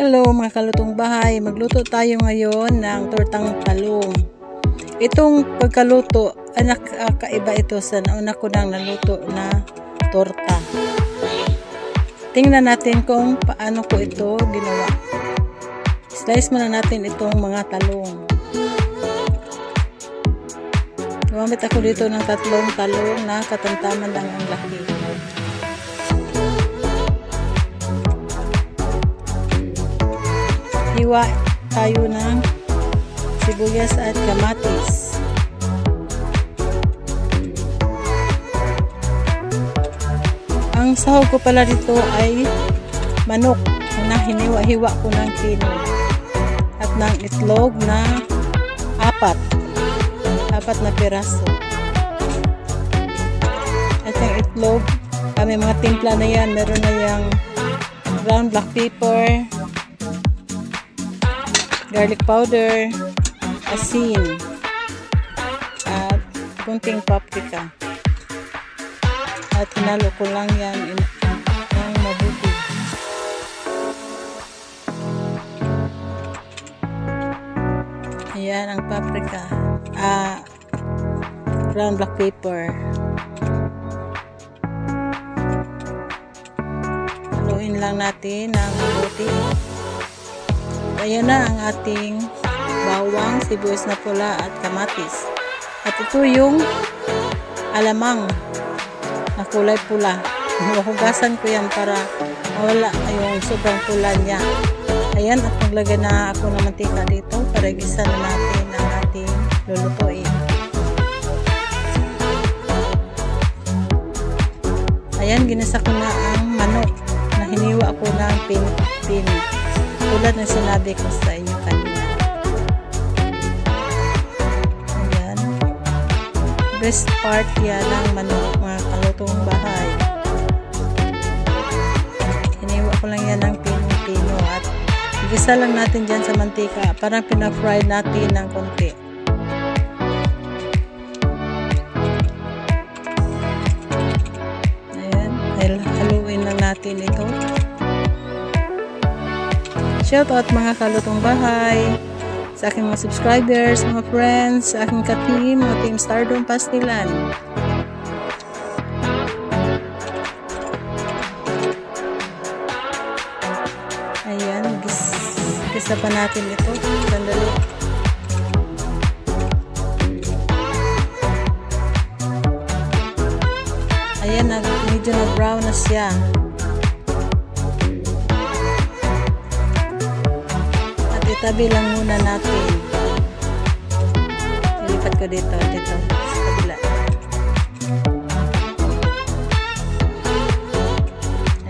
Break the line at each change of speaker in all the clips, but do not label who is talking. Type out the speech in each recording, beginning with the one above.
Hello mga kalutong bahay, magluto tayo ngayon ng tortang talong. Itong pagkaluto, anak uh, kaiba ito sa nauna ko nang naluto na torta. Tingnan natin kung paano ko ito ginawa. Slice muna natin itong mga talong. Gumamit ako dito ng tatlong talong na katamtaman lang ang laki. Hiwa tayo ng sibuyas at kamatis. Ang sahog ko pala dito ay manok na hiniwa-hiwa ko ng kino at ng itlog na apat apat na piraso at yung itlog kami mga timpla na yan meron na yung brown black pepper garlic powder, asin, at kunting paprika. At hinalo ko lang yan ng mabuti. Ayan ang paprika. Ah, brown black pepper. Haluin lang natin ng mabuti. Ayan na ang ating bawang, sibuyas na pula at kamatis. At ito yung alamang na kulay pula. Hugasan ko yan para mawala yung sobrang pula niya. Ayan, at maglagay na ako ng mantika dito para gisa na natin ang ating lulutuin. Ayan, ginisa ko na ang manok na hiniwa ko ng pin-pin tulad ng sinabi ko sa inyo kanina. Ayan. Best part yan ng manok, mga kalutong bahay. Hiniwa ko lang yan ng pino-pino at igisa lang natin dyan sa mantika. Parang pina-fry natin ng konti. Ayan. Haluin lang natin ito. Shoutout mga kalutong bahay, sa aking mga subscribers, mga friends, sa aking ka-team, mga Team Stardom Pastilan. Ayan, gis gisa pa natin ito. Sandali. Ayan, medyo na-brown na siya. Itabi lang muna natin. Ilipat ko dito, dito, sa kabila.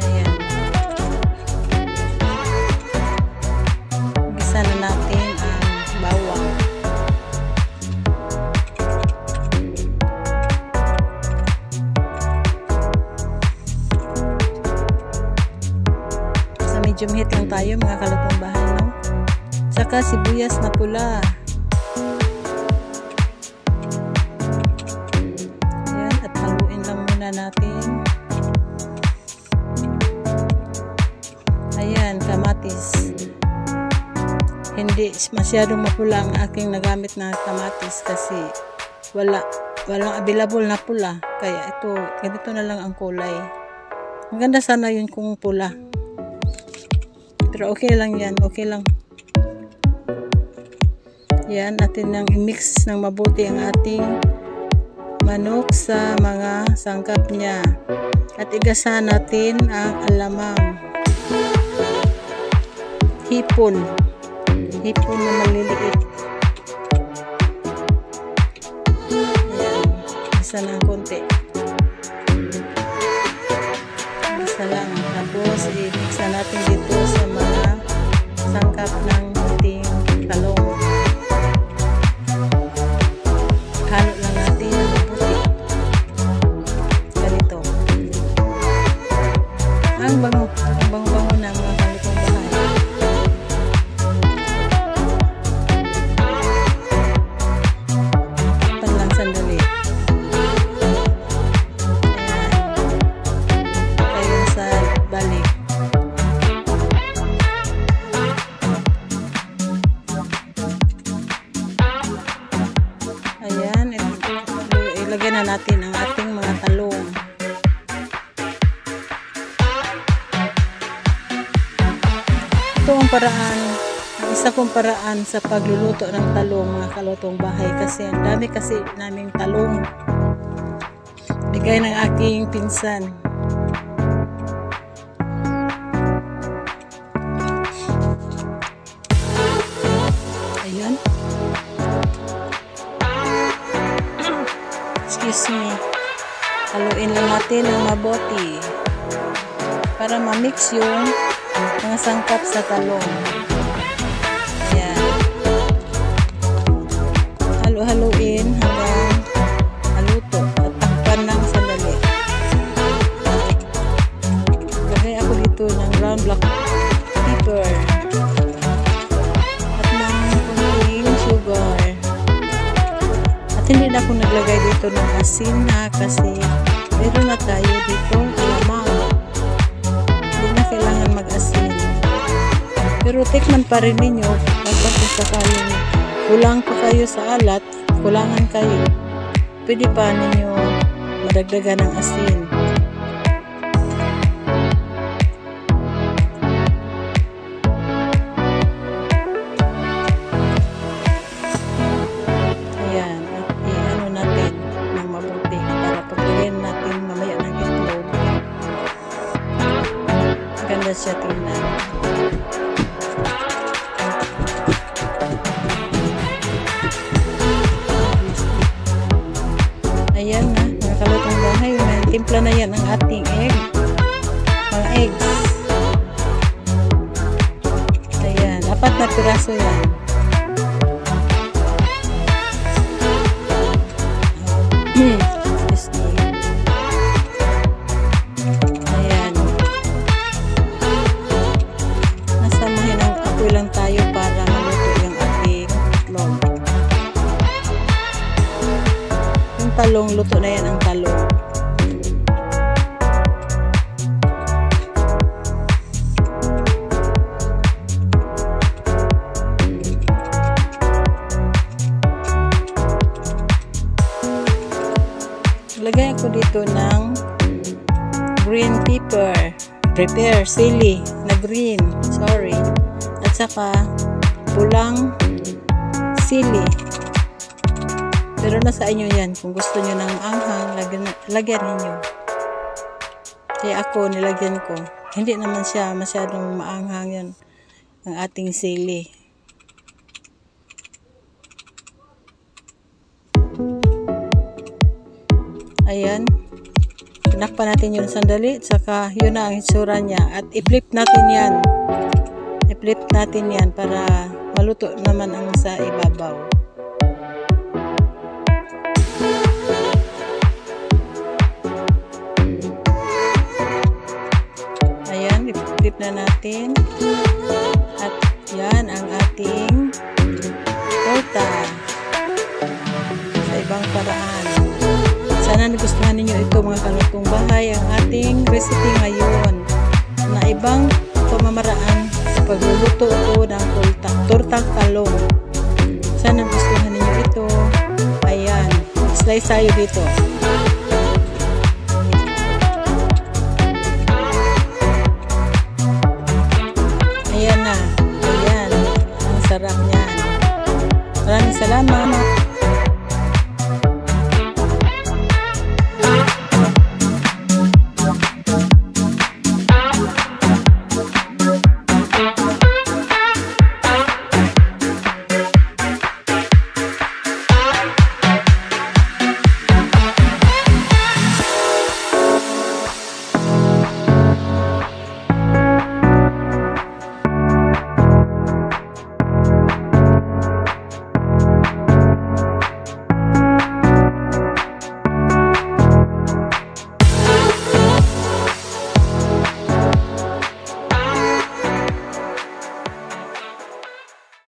Ayan. Gisa na natin ang. Sa medium heat lang tayo mga no? Saka sibuyas na pula. Ayan, at haluin lang muna natin. Ayan, kamatis. Hindi masyadong mapula ang aking nagamit na kamatis kasi wala walang available na pula. Kaya ito, ganito na lang ang kulay. Ang ganda sana yun kung pula. Pero okay lang yan, okay lang. Yan, natin nang i-mix ng mabuti ang ating manok sa mga sangkap niya. At igasa natin ang alamang. Hipon. Hipon na maliliit. Ayan. Isa lang konti. Isa lang. Tapos, i-mix na natin dito sa mga sangkap ng ito ang paraan, isa kong paraan sa pagluluto ng talong mga kalutong bahay kasi ang dami kasi naming talong. Bigay ng aking pinsan. Ayan. Excuse me. Haluin lang natin ng mabuti para ma-mix yung mga sangkap sa talong. Ayan. Halo-haluin hanggang haluto at takpan ng sandali. Lagay ako dito ng ground black pepper at ng kunting sugar. At hindi na ako naglagay dito ng asin ha kasi meron na tayo dito Pero tikman pa rin ninyo kapag sakaling kulang pa kayo sa alat, kulangan kayo. Pwede pa ninyo madagdagan ng asin. Ayan, at timpla na yan ang ating egg. Mga eggs. Ayan, apat na piraso yan. Excuse me. Ayan. Nasamahin tayo para maluto yung ating itlog. Yung talong, luto na yan ang talong. Lagay ako dito ng green pepper. Prepare, sili na green. Sorry. At saka pulang sili. Pero nasa inyo yan. Kung gusto nyo ng anghang, lagyan, lagyan ninyo. Kaya ako, nilagyan ko. Hindi naman siya masyadong maanghang yan. Ang ating sili. Ayan. Tinakpan natin yun sandali. Saka yun na ang itsura niya. At i-flip natin yan. I-flip natin yan para maluto naman ang sa ibabaw. Ayan, i-flip na natin. At yan ang ating Sana nagustuhan ninyo ito mga kalutong bahay ang ating recipe ngayon na ibang pamamaraan sa pagluluto ito ng torta, tortang talong. Sana nagustuhan ninyo ito. Ayan, slice tayo dito. Ayan na. Ayan. Ang sarap niyan. Maraming salamat.